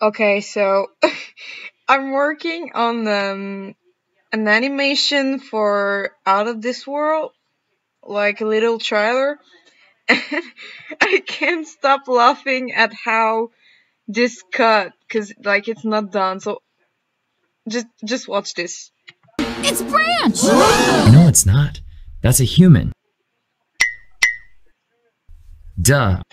Okay, so I'm working on um, an animation for Out of This World, like a little trailer. And I can't stop laughing at how this cut, cause like it's not done. So just just watch this. It's Branch! No, it's not. That's a human. Duh.